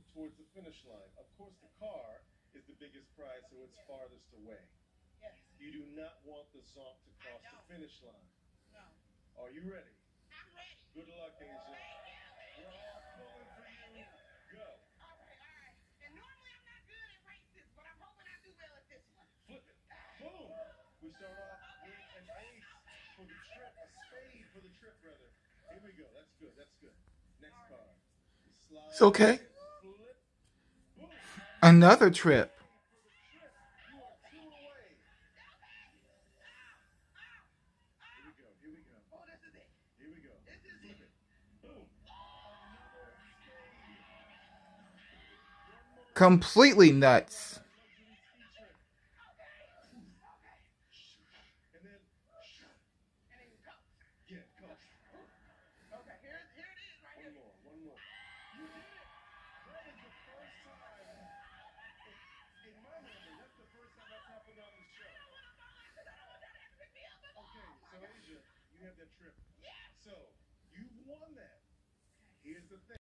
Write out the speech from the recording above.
move towards the finish line. Of course, the car is the biggest prize, so it's farthest away. Yes. You do not want the Zonk to cross the finish line. No. Are you ready? I'm ready. Good luck, Asia. Thank you. We're all pulling for you. Go. All right, all right. And normally I'm not good at races, but I'm hoping I do well at this one. Flip it. Boom. We start off with an ace for the trip, a spade for the trip, brother. Here we go. That's good. That's good. Next card. Slide It's okay. Another trip. For the trip. You are two away. Here we go. Here we go. Oh, this is it. Here we go. This is Flip it. it. Boom. Another spade. One more. Completely nuts. Luxury ski trip. And then, And then go. yeah, go. Okay, here, here it is right One here. more, one more. You did it. That is the first time. In my memory, that's the first time that's happened on the show. Okay, so Asia, you have that trip. Yes. So, you won that. Here's the thing.